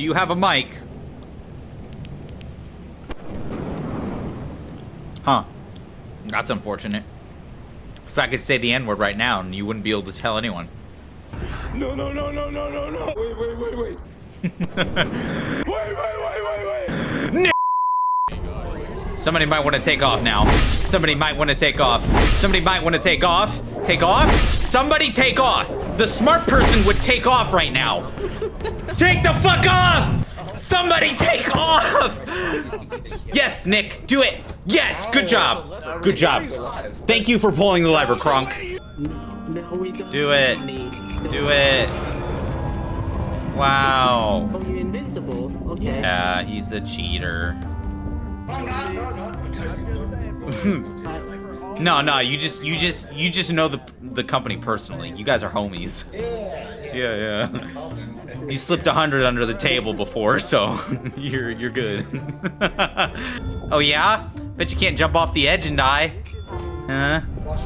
Do you have a mic? Huh. That's unfortunate. So I could say the N-word right now and you wouldn't be able to tell anyone. No, no, no, no, no, no, no. Wait, wait, wait, wait. wait, wait, wait, wait, wait. Somebody might want to take off now. Somebody might want to take off. Somebody might want to take off. Take off. Somebody take off. The smart person would take off right now. Take the fuck off! Somebody take off! Yes, Nick, do it. Yes, good job. Good job. Thank you for pulling the lever, Kronk. Don't it. Do it. Wow. Oh, you're invincible. Okay. Yeah, he's a cheater. no, no, you just, you just, you just know the the company personally. You guys are homies. Yeah, yeah. You slipped a hundred under the table before, so you're you're good. oh yeah? Bet you can't jump off the edge and die. Huh?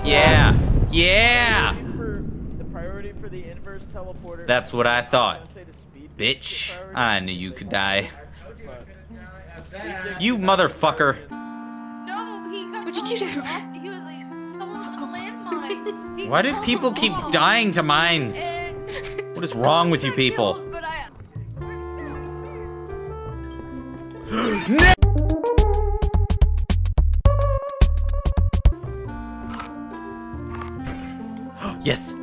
Yeah. Yeah. For the priority for the inverse teleporter. That's what I thought. I'd say the speed Bitch. I knew you could die. You motherfucker. No, he got What'd you do? Why do people keep dying to mines? What is wrong with you people? I, Yes.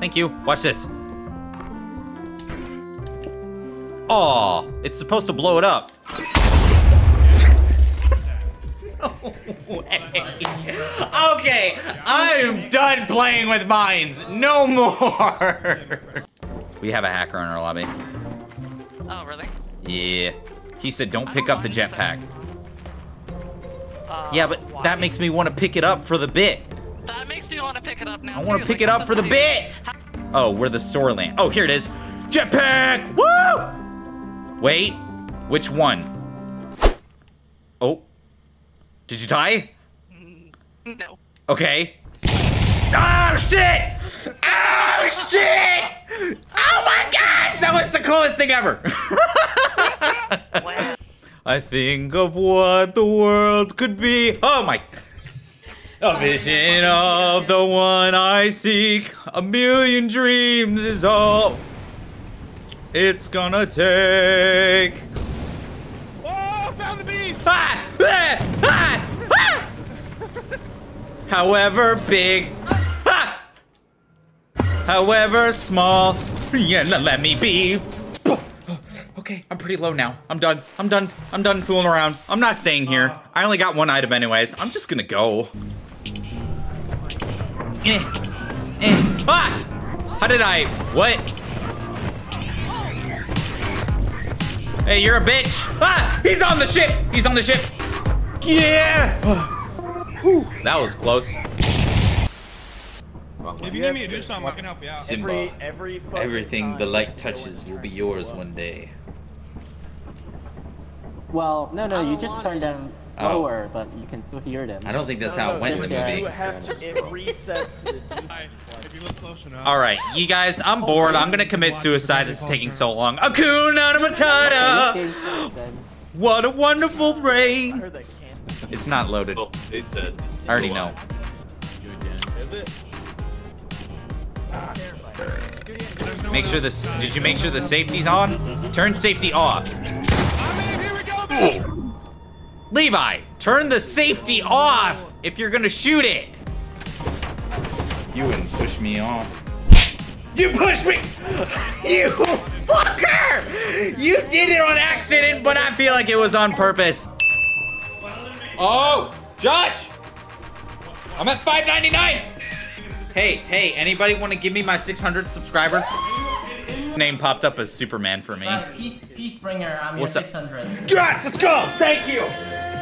Thank you. Watch this. Aw, it's supposed to blow it up. No oh. way. Okay, I am done playing with mines. No more. we have a hacker in our lobby. Oh, really? Yeah. He said don't pick up the jetpack. Uh, Yeah, but why? that makes me want to pick it up for the bit. That makes me want to pick it up now. I want to pick like, it up for the how- bit. Oh, where the store land. Oh, here it is. Jetpack! Woo! Wait, which one? Did you die? No. Okay. Oh, shit! Oh, shit! Oh my gosh! That was the coolest thing ever! I think of what the world could be. Oh my. A vision of the one I seek. A million dreams is all it's gonna take. Oh, found the beast! Ah! Ah! Ah! Ah! However big, however small, yeah, let- let me be. Okay, I'm pretty low now. I'm done. I'm done. I'm done fooling around. I'm not staying here. I only got one item anyways. I'm just gonna go. Eh. Eh. Ah! How did I? What? Hey, you're a bitch. Ah! He's on the ship. He's on the ship. Yeah. Whew, that was close. If you need me to do something, I can help you out. Simba, Every, every everything the light touches will be yours flow. one day. Well, no, no, you just want turn it. them Oh. lower, but you can still hear them. I don't think that's No, how no, it went in the you movie. have to, it resets the default. Hi, If you look. All right, you guys, I'm bored. I'm gonna commit suicide. This is taking so long. Hakuna Matata. Then What a wonderful I rain. heard that can It's not loaded. Well, they said. I already know. Is it? Make sure this. Did you make sure the safety's on? Turn safety off. Levi, turn the safety off if you're gonna shoot it. You wouldn't push me off. You pushed me! You fucker! You did it on accident, but I feel like it was on purpose. Oh, Josh! I'm at 599. Hey, hey, anybody want to give me my 600 subscriber? Name popped up as Superman for me. Uh, peace, Piece Bringer, I'm What's your up? 600. Yes, let's go. Thank you.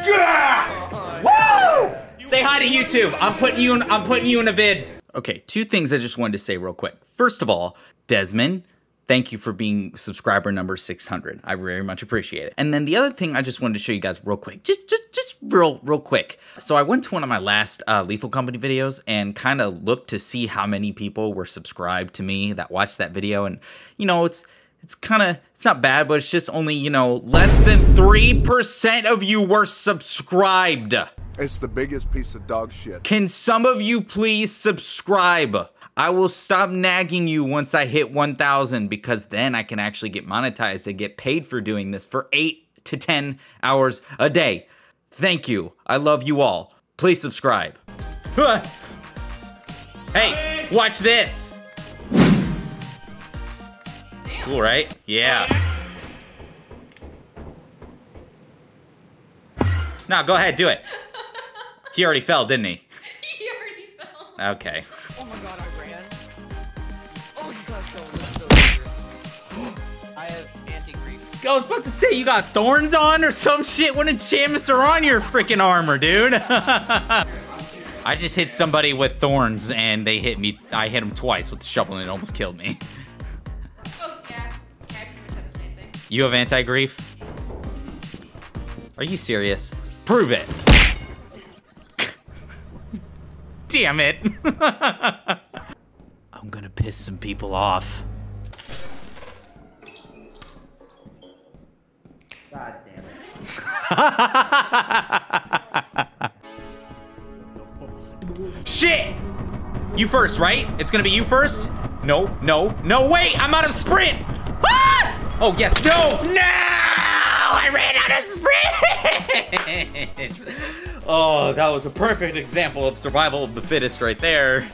Yeah. Woo! Say hi to YouTube. I'm putting you in, I'm putting you in a vid. Okay, two things I just wanted to say real quick. First of all, Desmond, thank you for being subscriber number 600. I very much appreciate it. And then the other thing I just wanted to show you guys real quick, just just just real real quick. So I went to one of my last uh, Lethal Company videos and kind of looked to see how many people were subscribed to me that watched that video, and you know it's it's kind of it's not bad, but it's just only, you know, less than 3% of you were subscribed. It's the biggest piece of dog shit. Can some of you please subscribe? I will stop nagging you once I hit 1,000 because then I can actually get monetized and get paid for doing this for 8 to 10 hours a day. Thank you. I love you all. Please subscribe. hey, watch this. Cool, right? Yeah. No, go ahead, do it. He already fell, didn't he? he already fell. Okay. Oh my god, I was about to say you got thorns on or some shit. What enchantments are on your freaking armor, dude? I just hit somebody with thorns and they hit me. I hit them twice with the shovel and it almost killed me. Oh, yeah. Yeah, I have the same thing. You have anti-grief? Are you serious? Prove it. Damn it. I'm gonna piss some people off. Shit! You first, right? It's gonna be you first? No, no, no, wait! I'm out of sprint! Ah! Oh, yes, no! No! I ran out of sprint! oh, that was a perfect example of survival of the fittest right there.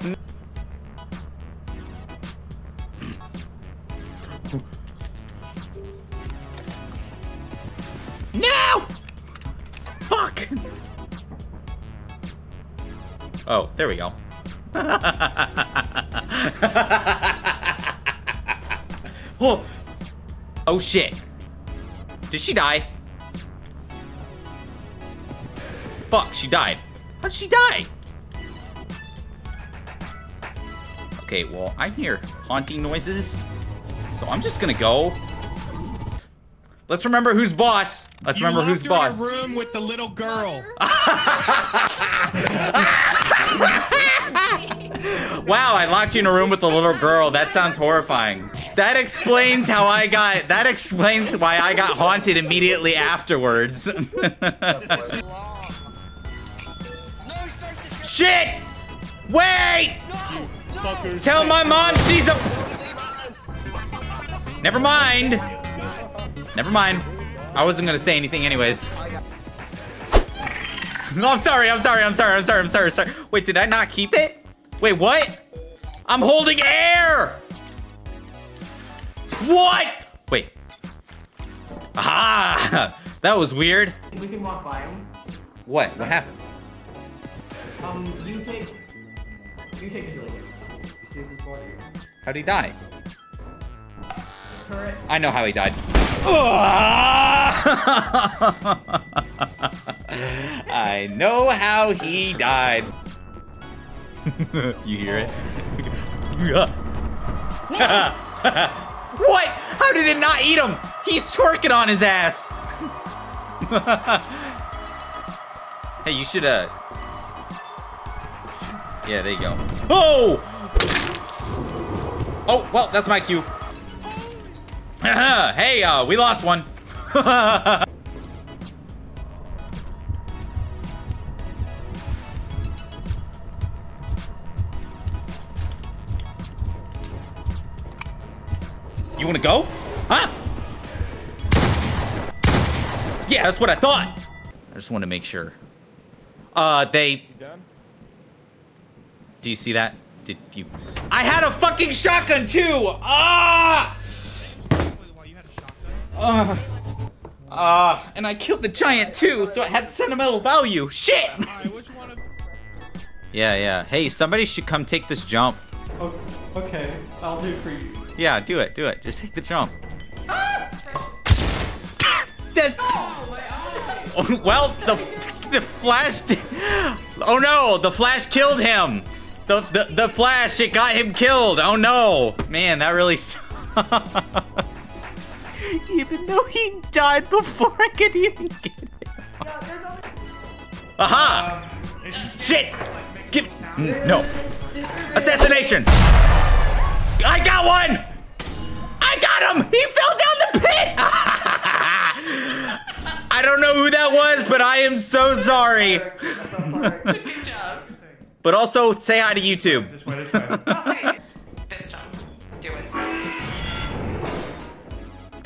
Oh, there we go. oh. oh shit. Did she die? Fuck, she died. How'd she die? Okay, well, I hear haunting noises. So I'm just gonna go. Let's remember who's boss. Let's You remember who's locked boss. her in a room with the little girl. Wow, I locked you in a room with a little girl. That sounds horrifying. That explains how I got. That explains why I got haunted immediately afterwards. Shit! Wait! Tell my mom she's a. Never mind. Never mind. I wasn't gonna say anything anyways. No, I'm sorry, I'm sorry, I'm sorry, I'm sorry, I'm sorry, I'm sorry. Wait, did I not keep it? Wait, what? I'm holding air! What? Wait. Aha! That was weird. We can walk by him. What? What happened? Um, you take. You take his religion. You see his body. How'd he die? Turret. I know how he died. I know how he died. you hear it? what? How did it not eat him? He's twerking on his ass. hey, you should, uh... Yeah, there you go. Oh! Oh, well, that's my cue. hey, uh, we lost one. you wanna go? Huh? Yeah, that's what I thought. I just want to make sure. Uh, they. Do you see that? Did you? I had a fucking shotgun too. Ah! Uh, uh, and I killed the giant too, so it had sentimental value. Shit! yeah, yeah. Hey, somebody should come take this jump. Oh, okay, I'll do it for you. Yeah, do it, do it. Just take the jump. That- Oh, well, the the flash. Oh no, the flash killed him. The the the flash it got him killed. Oh no, man, that really sucks. Even though he died before I could even get him. Aha! Shit! Give no assassination. I got one. I got got him! He fell down the pit! I don't know who that was, but I am so sorry. Good job. But also, say hi to YouTube.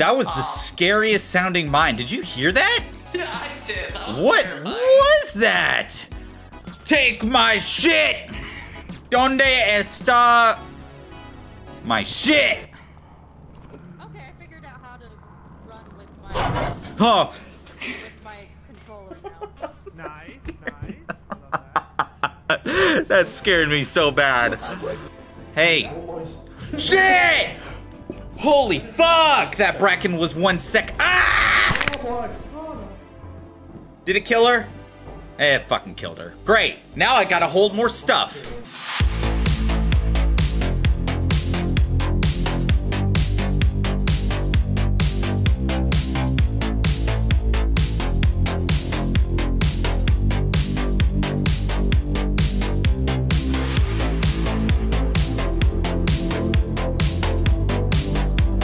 That was the scariest sounding mine. Did you hear that? Yeah, I did. That was What terrifying. was that? Take my shit! Donde está my shit? Okay, I figured out how to run with my Oh, with my controller now. Nice, nice. that scared me so bad. Hey. Shit! Holy fuck! That Bracken was one sec. Ah! Did it kill her? Eh, it fucking killed her. Great. Now I gotta hold more stuff.